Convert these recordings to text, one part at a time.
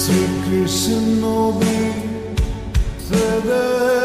Sri Krishna, the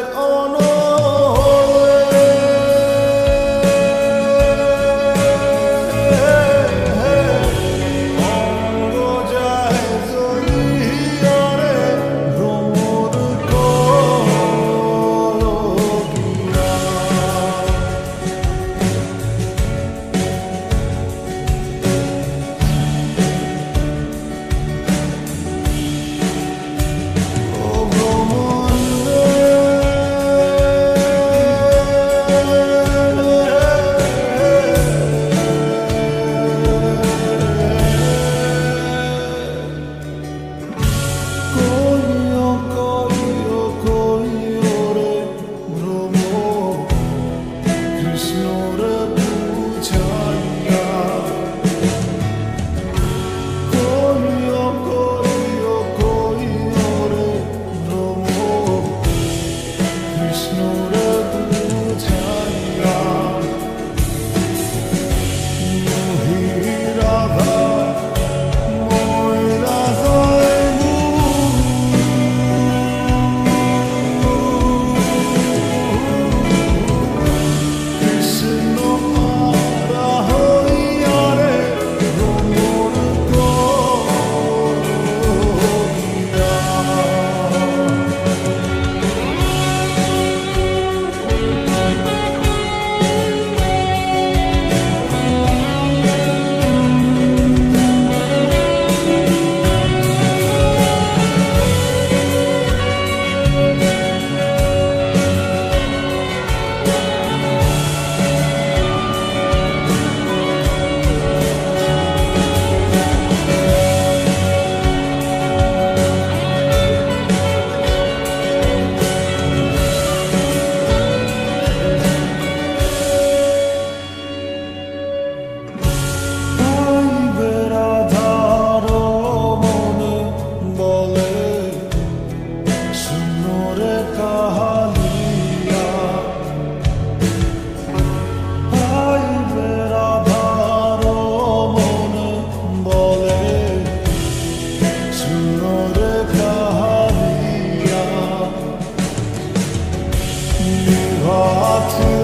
all through.